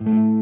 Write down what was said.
you